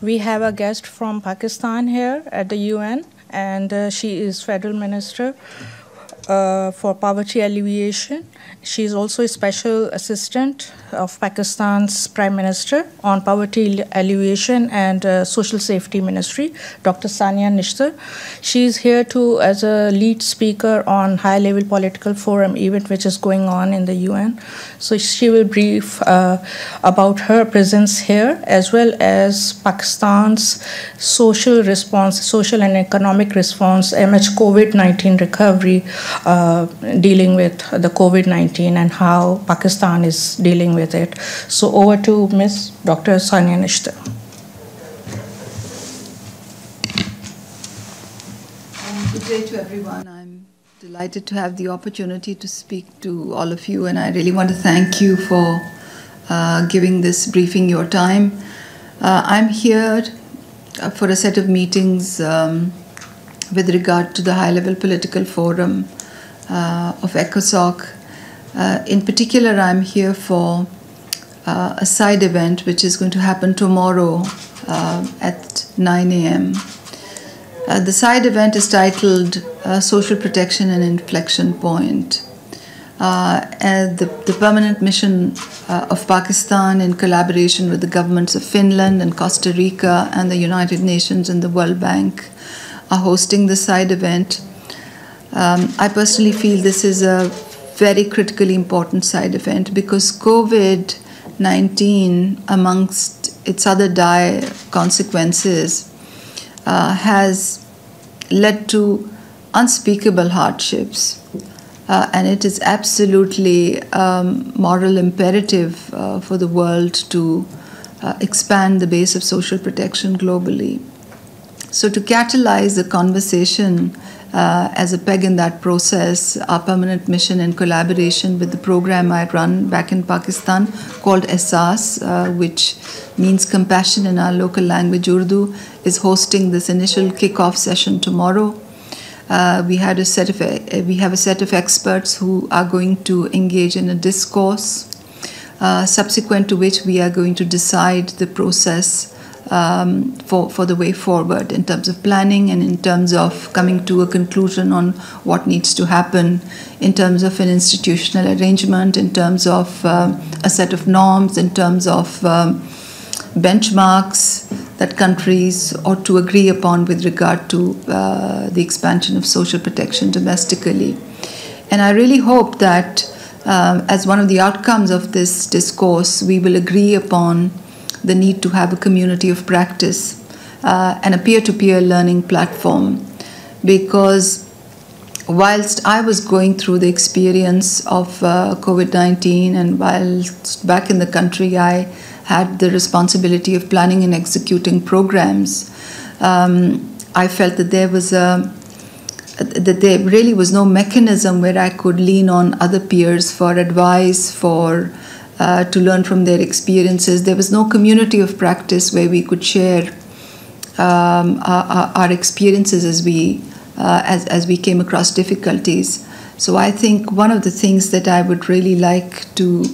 We have a guest from Pakistan here at the UN, and uh, she is Federal Minister uh, for Poverty Alleviation. She is also a special assistant of Pakistan's Prime Minister on Poverty Alleviation and uh, Social Safety Ministry, Dr. Sania Nishtar. She is here too as a lead speaker on High Level Political Forum event which is going on in the UN. So she will brief uh, about her presence here as well as Pakistan's social response, social and economic response amidst COVID-19 recovery, uh, dealing with the COVID-19 and how Pakistan is dealing with it. So over to Ms. Dr. Sania Nishtar. Good day to everyone. Delighted to have the opportunity to speak to all of you, and I really want to thank you for uh, giving this briefing your time. Uh, I'm here uh, for a set of meetings um, with regard to the high level political forum uh, of ECOSOC. Uh, in particular, I'm here for uh, a side event which is going to happen tomorrow at 9 a.m. Uh, the side event is titled uh, Social Protection and Inflection Point. Uh, the, the, permanent mission uh, of Pakistan, in collaboration with the governments of Finland and Costa Rica and the United Nations and the World Bank, are hosting the side event. Um, I personally feel this is a very critically important side event because COVID 19, amongst its other dire consequences, uh, has led to unspeakable hardships. Uh, and it is absolutely um, moral imperative uh, for the world to uh, expand the base of social protection globally. So, to catalyze the conversation uh, as a peg in that process, our permanent mission in collaboration with the program I run back in Pakistan called Ehsaas, uh, which means compassion in our local language Urdu, is hosting this initial kickoff session tomorrow. Uh, we had a set of uh, we have a set of experts who are going to engage in a discourse. Uh, subsequent to which we are going to decide the process um, for, for the way forward in terms of planning and in terms of coming to a conclusion on what needs to happen in terms of an institutional arrangement, in terms of uh, a set of norms, in terms of um, benchmarks that countries ought to agree upon with regard to uh, the expansion of social protection domestically. And I really hope that um, as one of the outcomes of this discourse, we will agree upon the need to have a community of practice uh, and a peer to peer learning platform. Because whilst I was going through the experience of uh, COVID 19 and whilst back in the country, I had the responsibility of planning and executing programs. Um, I felt that there was a that there really was no mechanism where I could lean on other peers for advice, for uh, to learn from their experiences. There was no community of practice where we could share um, our, our, experiences as we uh, as, as we came across difficulties. So I think one of the things that I would really like to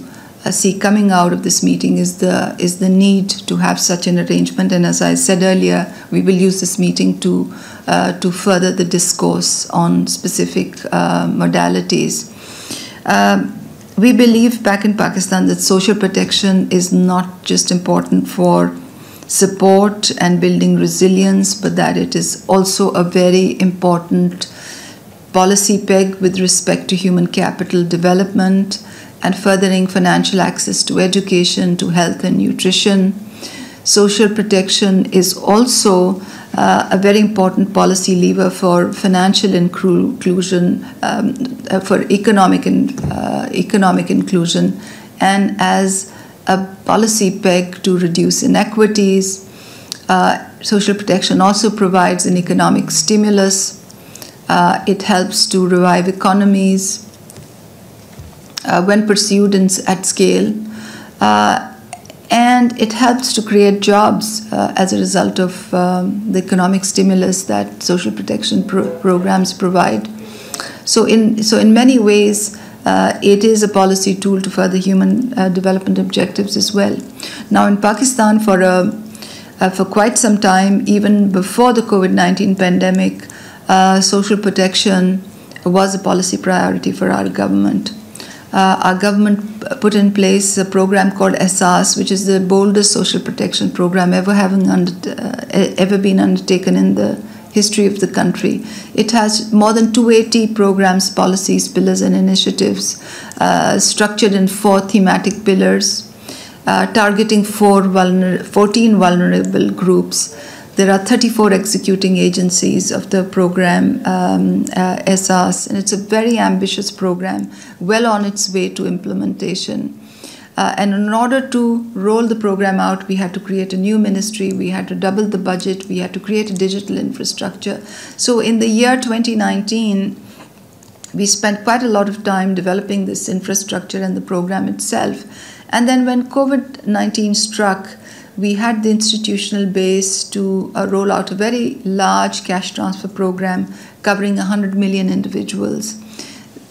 uh, see coming out of this meeting is the is the need to have such an arrangement. And as I said earlier, we will use this meeting to uh, to further the discourse on specific uh, modalities. Um, we believe back in Pakistan that social protection is not just important for support and building resilience, but that it is also a very important policy peg with respect to human capital development and furthering financial access to education, to health and nutrition. Social protection is also uh, a very important policy lever for financial inclusion, um, uh, for economic in, uh, economic inclusion, and as a policy peg to reduce inequities. Uh, social protection also provides an economic stimulus. Uh, it helps to revive economies uh, when pursued in, at scale and it helps to create jobs uh, as a result of um, the economic stimulus that social protection pro- programs provide. So, in so in many ways, uh, it is a policy tool to further human uh, development objectives as well. Now, in Pakistan, for a uh, for quite some time, even before the COVID 19 pandemic, uh, social protection was a policy priority for our government. Uh, our government put in place a program called Ehsaas, which is the boldest social protection program ever having under, uh, ever been undertaken in the history of the country. It has more than 280 programs, policies, pillars, and initiatives uh, structured in four thematic pillars, uh, targeting four vulner- 14 vulnerable groups. There are 34 executing agencies of the program um, uh, Ehsaas, and it's a very ambitious program, well on its way to implementation. Uh, and in order to roll the program out, we had to create a new ministry, we had to double the budget, we had to create a digital infrastructure. So in the year 2019, we spent quite a lot of time developing this infrastructure and the program itself. And then when COVID 19 struck, we had the institutional base to uh, roll out a very large cash transfer program covering 100 million individuals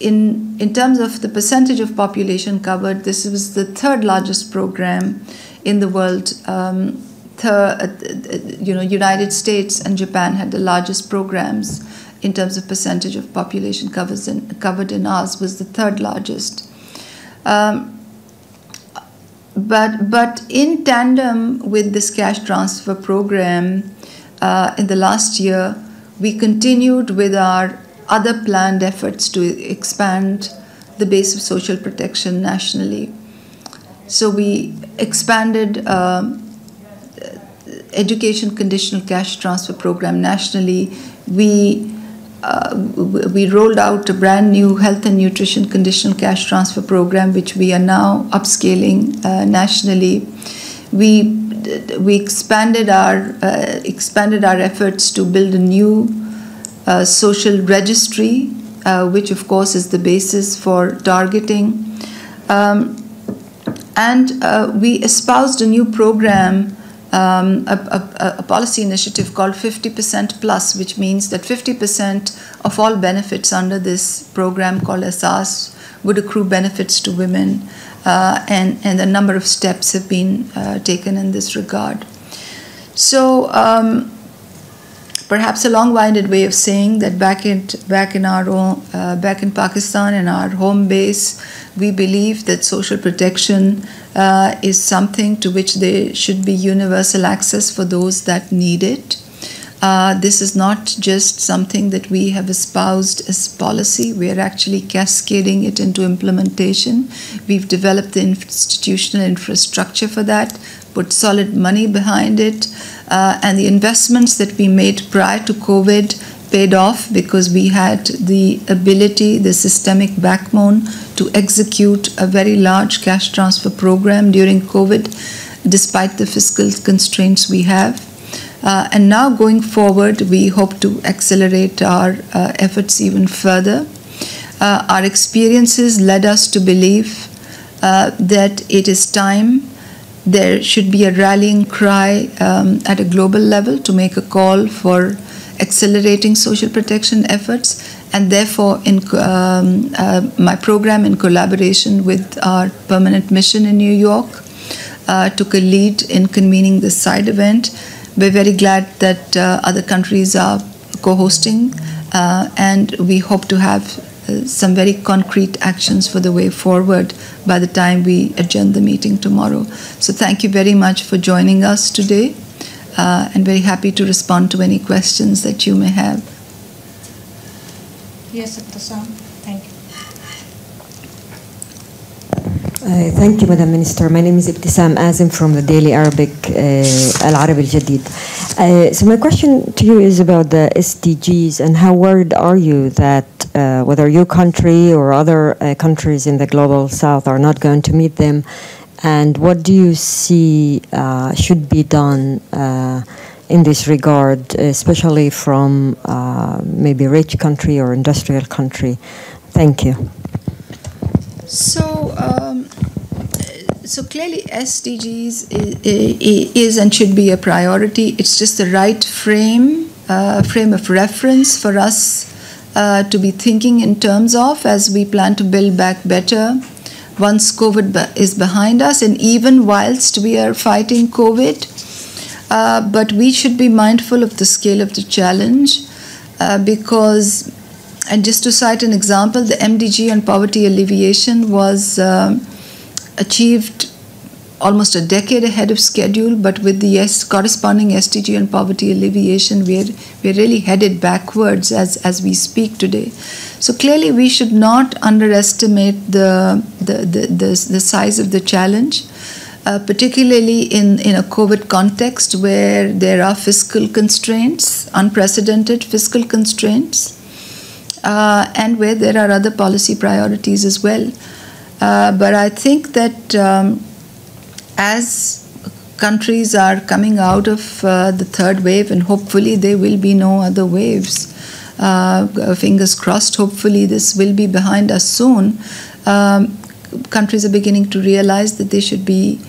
in, in terms of the percentage of population covered, this was the third largest program in the world. Um, uh, you know, United States and Japan had the largest programs in terms of percentage of population covers in, covered in ours was the third largest. Um, but but in tandem with this cash transfer program, uh, in the last year, we continued with our other planned efforts to expand the base of social protection nationally. So we expanded uh, education conditional cash transfer program nationally. We uh, we rolled out a brand new health and nutrition conditional cash transfer program, which we are now upscaling uh, nationally. We we expanded our uh, expanded our efforts to build a new uh, social registry, uh, which of course is the basis for targeting. Um, and uh, we espoused a new program, um, a, a, a, policy initiative called 50% Plus, which means that 50% of all benefits under this program called Ehsaas would accrue benefits to women. Uh, and, and a number of steps have been uh, taken in this regard. So, um, perhaps a long-winded way of saying that back in back in our own, uh, back in Pakistan in our home base, we believe that social protection uh, is something to which there should be universal access for those that need it. Uh, this is not just something that we have espoused as policy, we are actually cascading it into implementation. We've developed the institutional infrastructure for that, put solid money behind it, uh, and the investments that we made prior to COVID paid off because we had the ability, the systemic backbone to execute a very large cash transfer program during COVID, despite the fiscal constraints we have. Uh, and now going forward, we hope to accelerate our uh, efforts even further. Uh, our experiences led us to believe uh, that it is time there should be a rallying cry um, at a global level to make a call for accelerating social protection efforts and therefore in um, uh, my program in collaboration with our permanent mission in new york uh, took a lead in convening this side event we're very glad that uh, other countries are co-hosting uh, and we hope to have uh, some very concrete actions for the way forward by the time we adjourn the meeting tomorrow. So, thank you very much for joining us today, uh, and very happy to respond to any questions that you may have. Yes, Ibtisam. Thank you. Uh, thank you, Madam Minister. My name is Ibtisam Azim from the Daily Arabic uh, Al Arab Al Jadid. Uh, so, my question to you is about the SDGs and how worried are you that uh, whether your country or other uh, countries in the global south are not going to meet them? And what do you see uh, should be done uh, in this regard, especially from uh, maybe rich country or industrial country? Thank you. So, um, so clearly SDGs is, is, and should be a priority. It's just the right frame, uh, frame of reference for us uh, to be thinking in terms of as we plan to build back better once COVID is behind us, and even whilst we are fighting COVID. uh, but we should be mindful of the scale of the challenge uh, because, and just to cite an example, the MDG on poverty alleviation was uh, achieved almost a decade ahead of schedule, but with the corresponding SDG on poverty alleviation, we're, we're really headed backwards as, as we speak today. So clearly, we should not underestimate the, the, the, the, the size of the challenge. Uh, particularly in, in a COVID context where there are fiscal constraints, unprecedented fiscal constraints, uh, and where there are other policy priorities as well. Uh, but I think that um, as countries are coming out of uh, the third wave, and hopefully there will be no other waves. Uh, fingers crossed, hopefully, this will be behind us soon. Um, countries are beginning to realize that they should be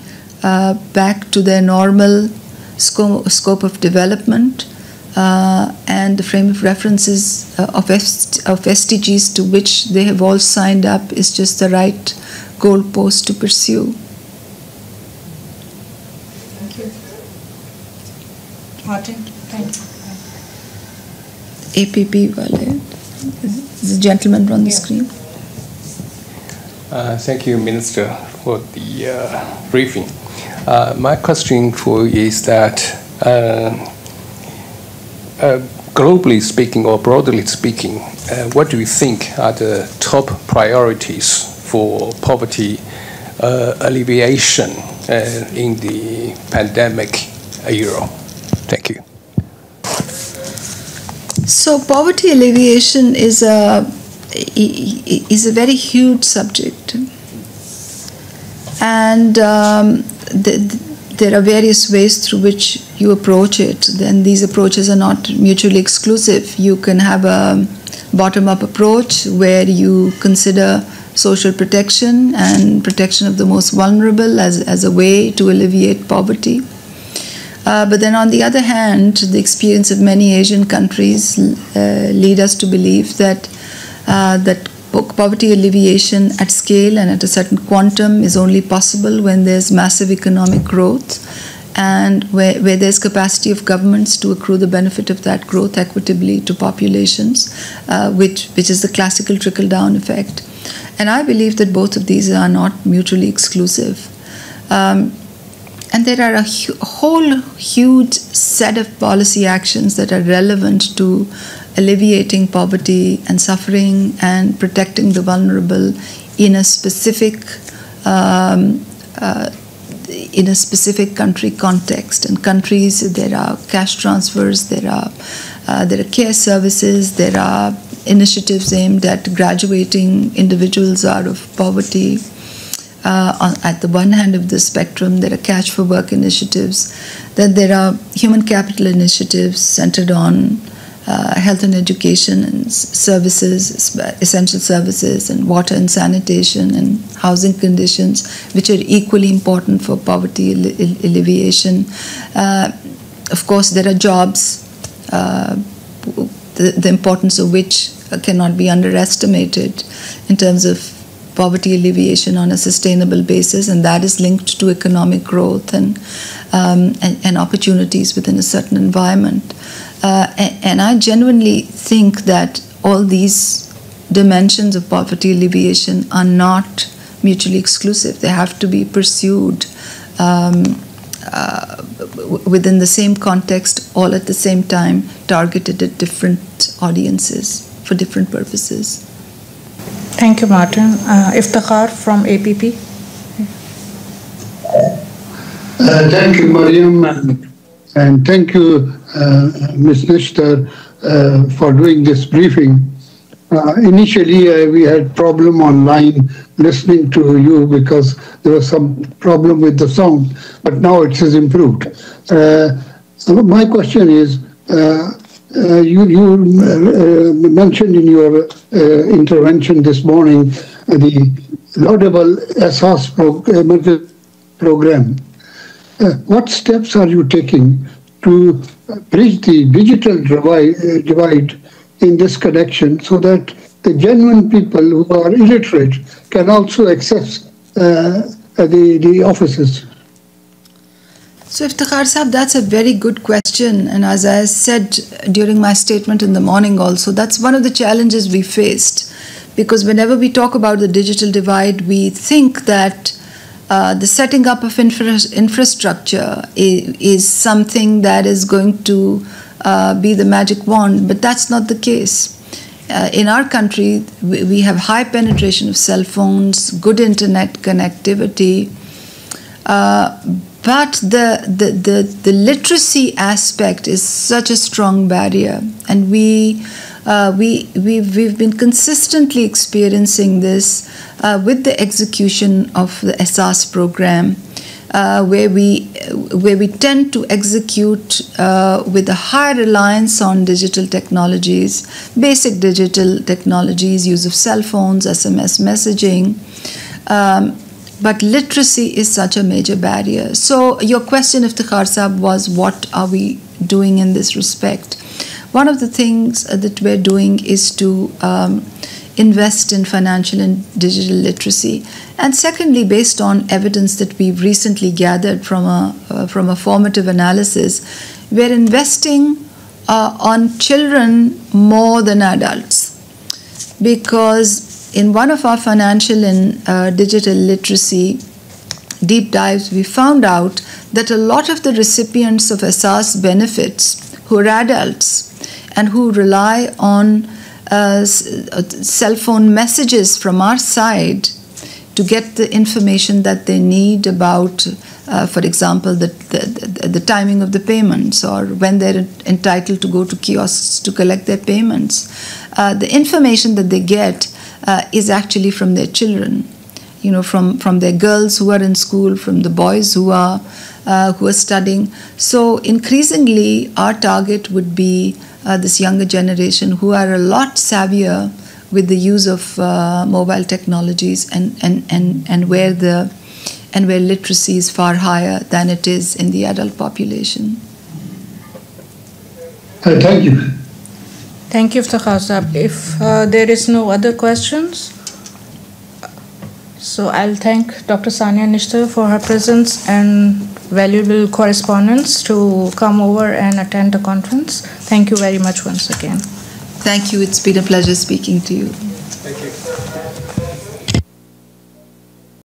uh, back to their normal scope, scope of development. Uh, and the frame of references uh, of, of SDGs to which they have all signed up is just the right goalpost to pursue. Martin, thank you. APP wale. Is the gentleman on the yeah. screen? Uh, thank you, Minister, for the uh, briefing. Uh, my question for you is that uh, uh, globally speaking or broadly speaking, uh, what do you think are the top priorities for poverty alleviation in the pandemic era? Thank you. So poverty alleviation is a is a very huge subject, and um, the, there are various ways through which you approach it. Then these approaches are not mutually exclusive. You can have a bottom-up approach where you consider social protection and protection of the most vulnerable as, as a way to alleviate poverty. Uh, but then, on the other hand, the experience of many Asian countries uh, lead us to believe that uh, that poverty alleviation at scale and at a certain quantum is only possible when there's massive economic growth and where, where there's capacity of governments to accrue the benefit of that growth equitably to populations, uh, which, which is the classical trickle down effect. And I believe that both of these are not mutually exclusive. Um, and there are a hu- whole huge set of policy actions that are relevant to alleviating poverty and suffering and protecting the vulnerable in a specific um, uh, in a specific country context. In countries, there are cash transfers, there are uh, there are care services, there are initiatives aimed at graduating individuals out of poverty uh, on, at the one hand of the spectrum, there are cash for work initiatives. Then there are human capital initiatives centered on uh, health and education and services, essential services, and water and sanitation and housing conditions, which are equally important for poverty alleviation. Uh, of course, there are jobs, uh, the, the importance of which cannot be underestimated in terms of poverty alleviation on a sustainable basis, and that is linked to economic growth and, um, and, and, opportunities within a certain environment. Uh, and, and, I genuinely think that all these dimensions of poverty alleviation are not mutually exclusive, they have to be pursued. Um, uh, within the same context, all at the same time, targeted at different audiences for different purposes. Thank you, Martin. Uh, Iftikhar from APP. Uh, thank you, Mariam, and, and thank you, uh, Ms. Nishtar, uh, for doing this briefing. Uh, initially, uh, we had problem online listening to you because there was some problem with the sound, but now it has improved. Uh, so my question is, uh, you, you uh, mentioned in your uh, intervention this morning the laudable Ehsaas program. what steps are you taking to bridge the digital divide, divide in this connection so that the genuine people who are illiterate can also access uh, the, the offices? So, Iftikhar Sahab, that's a very good question. And as I said during my statement in the morning, also, that's one of the challenges we faced. Because whenever we talk about the digital divide, we think that uh, the setting up of infra- infrastructure is, is, something that is going to uh, be the magic wand, but that's not the case. Uh, in our country, we, we, have high penetration of cell phones, good internet connectivity, uh, but the, the, the, the, literacy aspect is such a strong barrier, and we, uh, we, we've, we've been consistently experiencing this uh, with the execution of the Ehsaas program. Uh, where we where we tend to execute uh, with a high reliance on digital technologies, basic digital technologies, use of cell phones, SMS messaging. Um, but literacy is such a major barrier. So your question, Iftikhar Saab, was what are we doing in this respect? One of the things that we're doing is to um, invest in financial and digital literacy. And secondly, based on evidence that we've recently gathered from a, uh, from a formative analysis, we're investing uh, on children more than adults. Because in one of our financial and uh, digital literacy deep dives, we found out that a lot of the recipients of Ehsaas benefits who are adults and who rely on uh, cell phone messages from our side to get the information that they need about, uh, for example, the, the, the, timing of the payments or when they're entitled to go to kiosks to collect their payments. Uh, the information that they get uh, is actually from their children, you know, from, from their girls who are in school, from the boys who are, uh, who are studying. So increasingly, our target would be uh, this younger generation who are a lot savvier with the use of uh, mobile technologies and, and, and, and where the and where literacy is far higher than it is in the adult population. Thank you. Thank you, Iftikhar If uh, there is no other questions, so I'll thank Dr. Sania Nishtar for her presence and valuable correspondence to come over and attend the conference. Thank you very much once again. Thank you. It's been a pleasure speaking to you.